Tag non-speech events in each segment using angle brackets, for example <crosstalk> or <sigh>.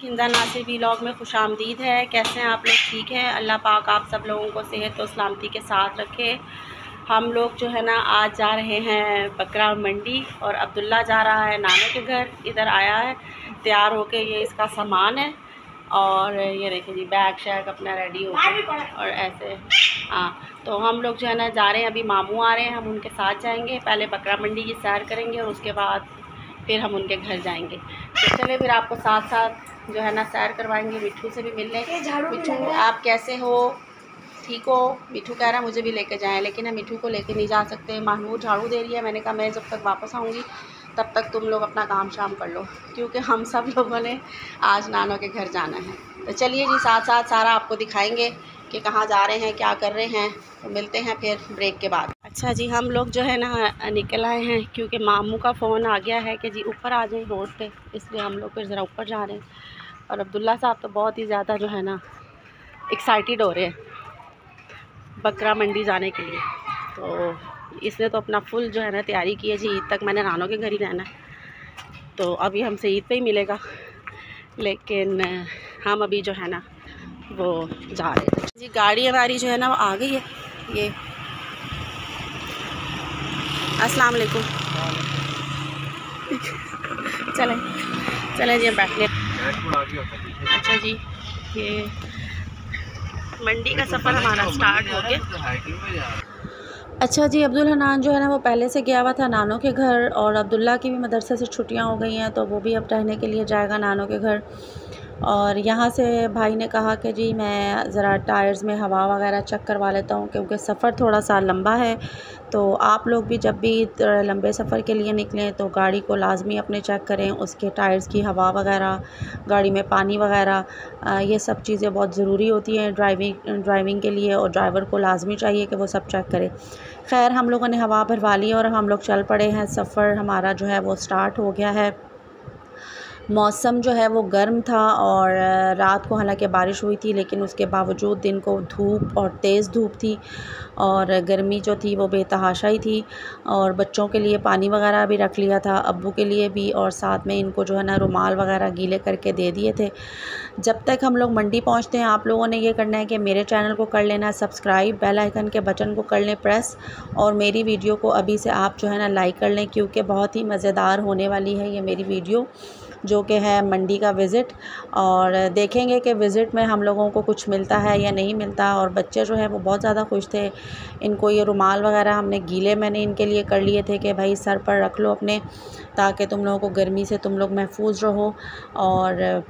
किंदा Nasir vlog में खुश आमदीद है। कैसे हैं आप लोग? ठीक हैं? अल्लाह पाक आप सब लोगों को सेहत और सलामती के साथ रखे। हम लोग जो है ना, आज जा रहे हैं बकरा मंडी और अब्दुल्ला जा रहा है नाने के घर। इधर आया है, तैयार होके ये इसका सामान है। और ये देखिए जी, बैग शैग अपना रेडी हो गया। और ऐसे हाँ तो हम लोग जो है ना, जा रहे हैं। अभी मामू आ रहे हैं, हम उनके साथ जाएँगे। पहले बकरा मंडी की सैर करेंगे और उसके बाद फिर हम उनके घर जाएँगे। तो चले फिर आपको साथ साथ जो है ना सैर करवाएँगे मिठू से भी मिल लें मिठू आप कैसे हो? ठीक हो? मिठू कह रहा है मुझे भी लेके जाएँ लेकिन हम मिठू को लेके नहीं जा सकते। महमूद झाड़ू दे रही है मैंने कहा मैं जब तक वापस आऊँगी तब तक तुम लोग अपना काम शाम कर लो क्योंकि हम सब लोगों ने आज नानों के घर जाना है। तो चलिए जी साथ साथ सारा आपको दिखाएँगे कि कहाँ जा रहे हैं क्या कर रहे हैं। तो मिलते हैं फिर ब्रेक के बाद। अच्छा जी हम लोग जो है ना निकल आए हैं क्योंकि मामू का फ़ोन आ गया है कि जी ऊपर आ जाए रोड पे इसलिए हम लोग फिर ज़रा ऊपर जा रहे हैं। और अब्दुल्ला साहब तो बहुत ही ज़्यादा जो है ना एक्साइटेड हो रहे हैं बकरा मंडी जाने के लिए। तो इसने तो अपना फुल जो है ना तैयारी की है जी, ईद तक मैंने रानों के घर ही रहना तो अभी हमसे ईद पे ही मिलेगा, लेकिन हम अभी जो है ना वो जा रहे थे जी, गाड़ी हमारी जो है ना वो आ गई है, ये। अस्सलाम वालेकुम। चलें चलें जी, हम बैठ लें अच्छा जी, ये मंडी का सफ़र हमारा स्टार्ट हो गया। अच्छा जी, अब्दुल हनान जो है ना, वो पहले से गया हुआ था नानों के घर और अब्दुल्ला की भी मदरसे से छुट्टियाँ हो गई हैं तो वो भी अब रहने के लिए जाएगा नानों के घर। और यहाँ से भाई ने कहा कि जी मैं ज़रा टायर्स में हवा वगैरह चेक करवा लेता हूँ क्योंकि सफ़र थोड़ा सा लंबा है। तो आप लोग भी जब भी लंबे सफ़र के लिए निकलें तो गाड़ी को लाजमी अपने चेक करें, उसके टायर्स की हवा वगैरह, गाड़ी में पानी वगैरह ये सब चीज़ें बहुत ज़रूरी होती हैं ड्राइविंग ड्राइविंग के लिए और ड्राइवर को लाजमी चाहिए कि वो सब चेक करे। खैर, हम लोगों ने हवा भरवा ली और हम लोग चल पड़े हैं। सफ़र हमारा जो है वो स्टार्ट हो गया है। मौसम जो है वो गर्म था और रात को हालाँकि बारिश हुई थी, लेकिन उसके बावजूद दिन को धूप और तेज़ धूप थी और गर्मी जो थी वो बेतहाशा ही थी और बच्चों के लिए पानी वगैरह भी रख लिया था अबू के लिए भी और साथ में इनको जो है ना रुमाल वगैरह गीले करके दे दिए थे। जब तक हम लोग मंडी पहुँचते हैं, आप लोगों ने ये करना है कि मेरे चैनल को कर लेना सब्सक्राइब, बेल आइकन के बटन को कर लें प्रेस और मेरी वीडियो को अभी से आप जो है ना लाइक कर लें, क्योंकि बहुत ही मज़ेदार होने वाली है ये मेरी वीडियो। जो कि है मंडी का विज़िट और देखेंगे कि विज़िट में हम लोगों को कुछ मिलता है या नहीं मिलता. और बच्चे जो हैं वो बहुत ज़्यादा खुश थे. इनको ये रुमाल वगैरह हमने गीले मैंने इनके लिए कर लिए थे कि भाई सर पर रख लो अपने, ताकि तुम लोगों को गर्मी से तुम लोग महफूज रहो. और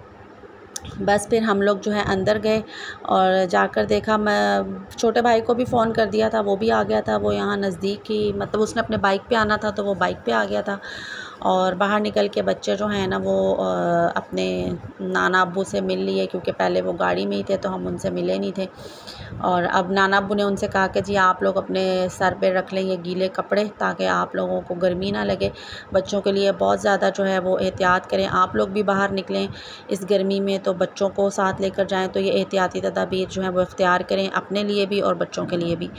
बस फिर हम लोग जो है अंदर गए और जाकर देखा. मैं, छोटे भाई को भी फ़ोन कर दिया था, वो भी आ गया था. वो यहाँ नज़दीक ही मतलब उसने अपने बाइक पे आना था तो वो बाइक पे आ गया था. और बाहर निकल के बच्चे जो हैं ना वो अपने नाना अबू से मिल लिए क्योंकि पहले वो गाड़ी में ही थे तो हम उनसे मिले नहीं थे। और अब नाना अबू ने उनसे कहा कि जी आप लोग अपने सर पे रख लें ये गीले कपड़े ताकि आप लोगों को गर्मी ना लगे। बच्चों के लिए बहुत ज़्यादा जो है वो एहतियात करें। आप लोग भी बाहर निकलें इस गर्मी में तो बच्चों को साथ लेकर जाएँ तो ये एहतियाती तदाबीर जो है वो इख्तियार करें अपने लिए भी और बच्चों के लिए भी।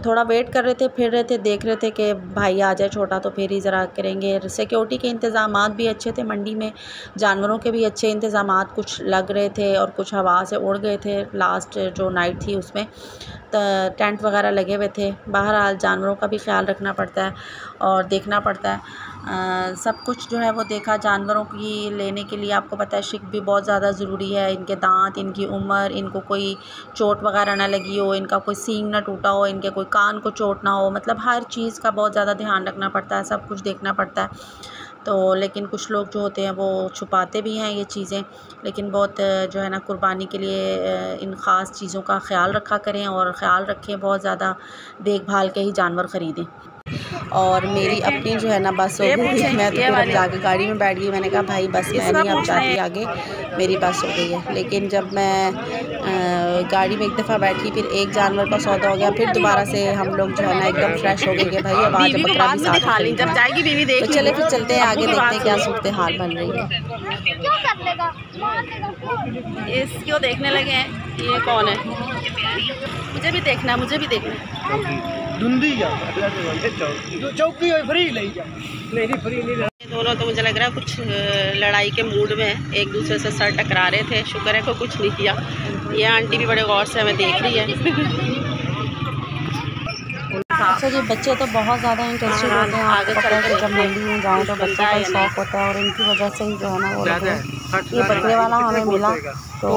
थोड़ा वेट कर रहे थे, फिर रहे थे, देख रहे थे कि भाई आ जाए छोटा तो फिर ही ज़रा करेंगे सिक्योरिटी के इंतज़ाम भी अच्छे थे, मंडी में जानवरों के भी अच्छे इंतज़ाम कुछ लग रहे थे और कुछ हवा से उड़ गए थे लास्ट जो नाइट थी उसमें टेंट वगैरह लगे हुए थे। बहरहाल, जानवरों का भी ख्याल रखना पड़ता है और देखना पड़ता है। सब कुछ जो है वो देखा जानवरों की लेने के लिए आपको पता है शिक भी बहुत ज़्यादा ज़रूरी है। इनके दांत, इनकी उम्र, इनको कोई चोट वगैरह ना लगी हो, इनका कोई सींग ना टूटा हो, इनके कोई कान को चोट ना हो मतलब हर चीज़ का बहुत ज़्यादा ध्यान रखना पड़ता है, सब कुछ देखना पड़ता है। तो लेकिन कुछ लोग जो होते हैं वो छुपाते भी हैं ये चीज़ें, लेकिन बहुत जो है ना कुर्बानी के लिए इन ख़ास चीज़ों का ख्याल रखा करें और ख़्याल रखें, बहुत ज़्यादा देखभाल के ही जानवर ख़रीदें। और मेरी अपनी जो है ना बस हो गई। मैं तो फिर अब जाके गाड़ी में बैठ गई मैंने कहा भाई बस मैं नहीं अब जाती आगे मेरी बस हो गई है। लेकिन जब मैं आ, गाड़ी में एक दफ़ा बैठी फिर एक जानवर का सौदा हो गया। फिर दोबारा से हम लोग जो है ना एकदम फ्रेश हो गए कि भाई अब आज बकरा भी साथ जब जाएगी बीवी देख तो चले फिर चलते हैं आगे देखते हैं क्या सूरत हाल बन रही है। इसको देखने लगे हैं? ये कौन है? मुझे भी देखना है मुझे भी देखना धुंधी जा चौकी फ्री ले जा। नहीं फ्री नहीं दोनों तो मुझे लग रहा है कुछ लड़ाई के मूड में है। एक दूसरे से सर टकरा रहे थे। शुक्र है को कुछ नहीं किया। ये आंटी भी बड़े गौर से हमें देख रही है। अच्छा जी बच्चे तो बहुत ज़्यादा इंटरेस्टेड होते हैं आगे चल के जब मंडी में जाएँ तो बच्चों का शौक होता है और इनकी वजह से ही जो है ना वो ये बकरे वाला हमें मिला तो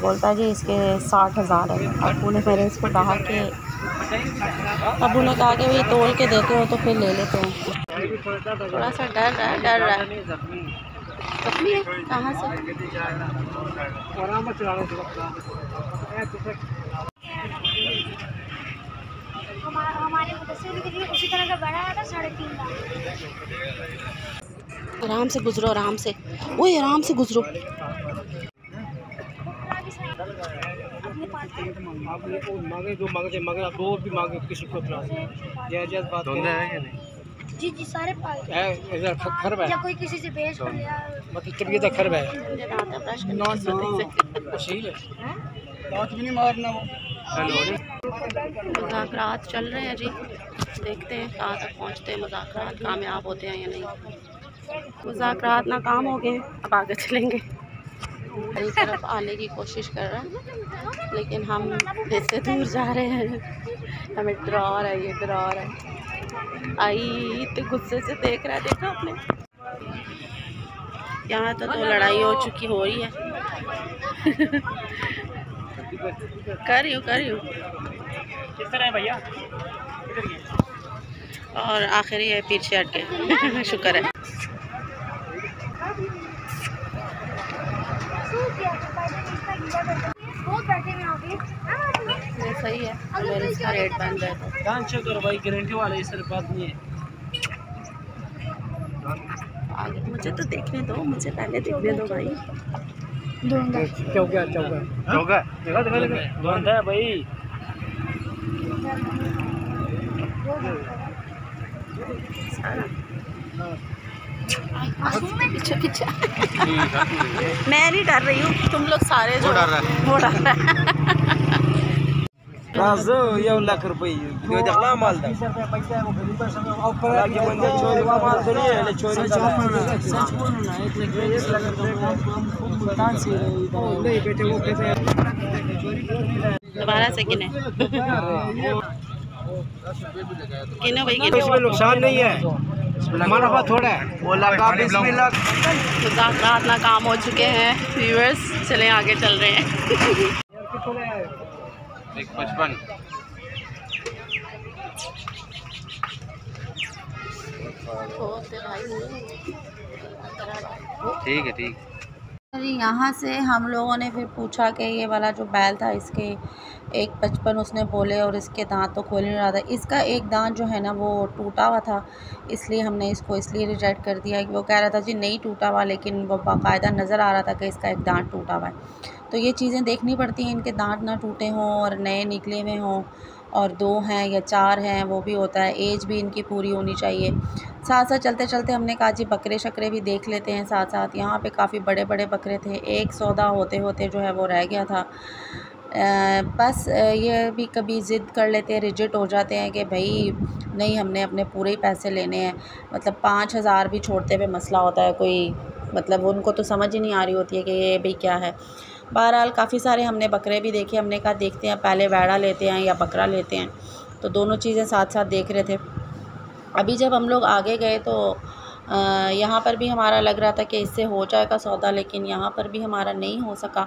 बोलता है जी इसके साठ हज़ार है। अबू ने मेरे इसको कहा कि अबू ने कहा कि भाई तोल के देते हो तो फिर ले लेते हैं। थोड़ा सा डर रहा है डर रहा है। जख्मी है? कहाँ से। हमारे उसी तरह का बड़ा था साढ़े तीन आराम से गुजरो आराम से। वही आराम से गुजरो। मांगे जो मांगे मांगे दो भी मांगे किसी को जायज़ बात जी जी सारे इधर खरब है? या कोई किसी से बेच मतलब तबीयत खरब है? नॉन सही है। पाँच भी नहीं मारना वो। मुजाकरात चल रहे हैं जी। देखते हैं कहाँ तक पहुँचते हैं मुजाकरात कामयाब होते हैं या नहीं। मुजाकरात नाकाम हो गए अब आगे चलेंगे। हरी तरफ़ आने की कोशिश कर रहे हैं लेकिन हम इससे दूर जा रहे हैं। हमें डरा रहा है ये डरा रहा है। आई इतने गुस्से से देख रहा है देखा आपने? यहाँ तो, तो लड़ाई हो चुकी हो रही है। <laughs> कर रही हूँ कर रही हूँ। किस तरह है भैया? और आखिरी है पीछे हट के <laughs> शुक्र है। सही है। अगर इसका रेट बन जाए तो। दान चेक करो भाई गारंटी वाला ये सर बात नहीं है। आगे मुझे तो देखने दो मुझे पहले देखने दो भाई। चौका चौका चौका देखा देखा देखा। धोंधा है भाई। मैं नहीं डर रही हूँ तुम लोग सारे जो डर वो डर रहा है ये लाख रुपए ये देखला माल चोरी का है नहीं किने किने भाई किने इसमें नुकसान नहीं है। मुनाफा थोड़ा है। वो लगा लाख। मुजाकरात नाकाम हो चुके हैं व्यूअर्स चले आगे चल रहे हैं। एक पचपन। ठीक है ठीक। यहाँ से हम लोगों ने फिर पूछा कि ये वाला जो बैल था, इसके एक पचपन उसने बोले और इसके दांत तो खोल नहीं रहा था। इसका एक दांत जो है ना, वो टूटा हुआ था, इसलिए हमने इसको इसलिए रिजेक्ट कर दिया कि वो कह रहा था, जी, नहीं टूटा हुआ, लेकिन वो बाकायदा नज़र आ रहा था कि इसका एक दांत टूटा हुआ है। तो ये चीज़ें देखनी पड़ती हैं, इनके दांत ना टूटे हों और नए निकले हुए हों और दो हैं या चार हैं, वो भी होता है। एज भी इनकी पूरी होनी चाहिए। साथ साथ चलते चलते हमने कहा, जी बकरे शकरे भी देख लेते हैं साथ साथ यहाँ पे काफ़ी बड़े बड़े बकरे थे। एक सौदा होते होते जो है वो रह गया था। बस ये भी कभी ज़िद कर लेते हैं, रिजिट हो जाते हैं कि भाई, नहीं, हमने अपने पूरे ही पैसे लेने हैं। मतलब पाँच हज़ार भी छोड़ते हुए मसला होता है, कोई मतलब उनको तो समझ ही नहीं आ रही होती है कि ये भाई क्या है। बहरहाल, काफ़ी सारे हमने बकरे भी देखे। हमने कहा, देखते हैं, पहले वैड़ा लेते हैं या बकरा लेते हैं। तो दोनों चीज़ें साथ साथ देख रहे थे। अभी जब हम लोग आगे गए तो यहाँ पर भी हमारा लग रहा था कि इससे हो जाएगा सौदा, लेकिन यहाँ पर भी हमारा नहीं हो सका।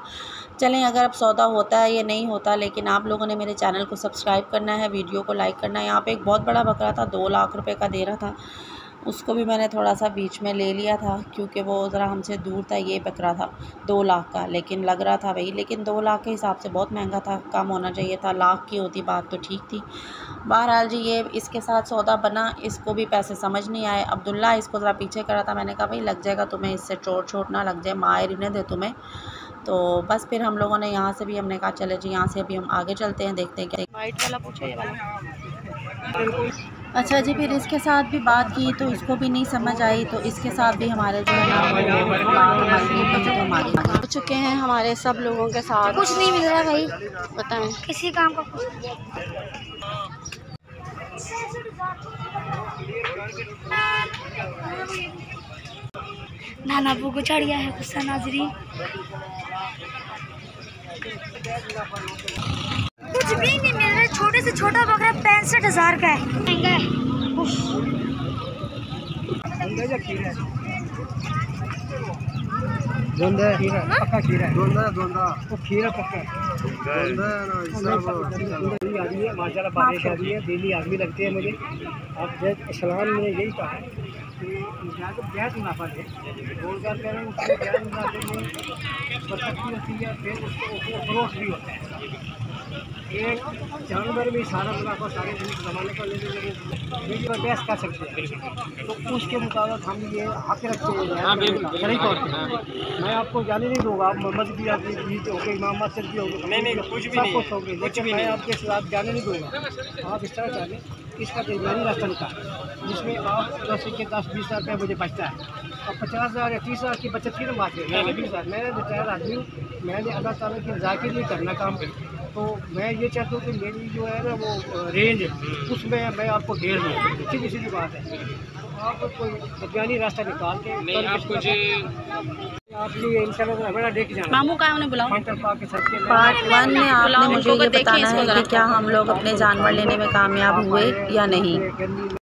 चलें, अगर अब सौदा होता है या नहीं होता, लेकिन आप लोगों ने मेरे चैनल को सब्सक्राइब करना है, वीडियो को लाइक करना है। यहाँ पे एक बहुत बड़ा बकरा था, दो लाख रुपए का दे रहा था। उसको भी मैंने थोड़ा सा बीच में ले लिया था क्योंकि वो ज़रा हमसे दूर था ये बकरा था दो लाख का लेकिन लग रहा था भाई लेकिन दो लाख के हिसाब से बहुत महँगा था कम होना चाहिए था लाख की होती बात तो ठीक थी। बहरहाल जी ये इसके साथ सौदा बना इसको भी पैसे समझ नहीं आए। अब्दुल्ला इसको ज़रा पीछे करा था मैंने कहा भाई लग जाएगा तुम्हें इससे चोट छोट ना लग जाए मायर इन्हें दे तुम्हें। तो बस फिर हम लोगों ने यहाँ से भी हमने कहा चले जी यहाँ से अभी हम आगे चलते हैं देखते हैं क्या वाइट वाला पूछो ये वाला। अच्छा जी फिर इसके साथ भी बात की तो इसको भी नहीं समझ आई तो इसके साथ भी हमारे जो है ना हो चुके हैं हमारे सब लोगों के साथ। कुछ नहीं मिल रहा भाई। बताएँ। किसी काम का कुछ नाना बू को चढ़ गया है गुस्सा नाजरी। कुछ भी नहीं मिल छोटे से छोटा बकरा पैंसठ हज़ार का है महँगा है दोंदा खीरा पक्का खीरा दोंदा दोंदा वो खीरा पक्का दोंदा ना आदमी है माशाल्लाह बारिश आ रही है डेली आदमी लगते हैं मुझे अब इस्लाम ने यही कहा है कि यहाँ तो ब्याज मुनाफा है रोज़गार कह रहे हैं उसमें ब्याज मुनाफे में बरकत भी होती है फिर उसको ग्रोथ भी होता है एक जानवर भी सारा मुनाफा सारे जमाने को लेने लगे। ये जो बहस कर सकते हैं। तो उसके मुताबिक हम ये हक रखते हैं। सही तौर पर मैं आपको जाने नहीं दूँगा। आप मोहम्मद भी जीत हो गई इमाम मस्जिद भी हो नहीं कुछ भी नहीं। कुछ हो गई लेकिन मैं आपके खिलाफ जाने नहीं दूँगा। आप इस तरह जाने। इसका दरमियानी रास्ता निकाल। जिसमें आप दस के दस बीस हज़ार रुपये मुझे बचता है। और पचास हज़ार या तीस हज़ार की बचत की ना बात है। मैंने बीस हज़ार मैं रिटायर आदमी हूँ। मैंने अल्लाह ताला की रज़ा के लिए करना काम। तो मैं ये चाहता हूँ कि मेरी जो है ना वो रेंज उसमें मैं आपको घेर दूँ सीधी सीधी बात है। आप कोई दरमियानी रास्ता निकाल के नहीं आप कुछ आपके इंशाल्लाह हमारा देख जाना मामू का उन्हें बुलाओ। फाइटर पार्क के सर के पार्ट वन में आपने मुझे ये बताना है कि क्या हम लोग अपने जानवर लेने में कामयाब हुए या नहीं।